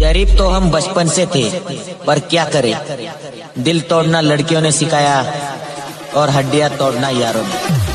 शरीफ तो हम बचपन से थे, पर क्या करें? दिल तोड़ना लड़कियों ने सिखाया और हड्डियाँ तोड़ना यारों ने।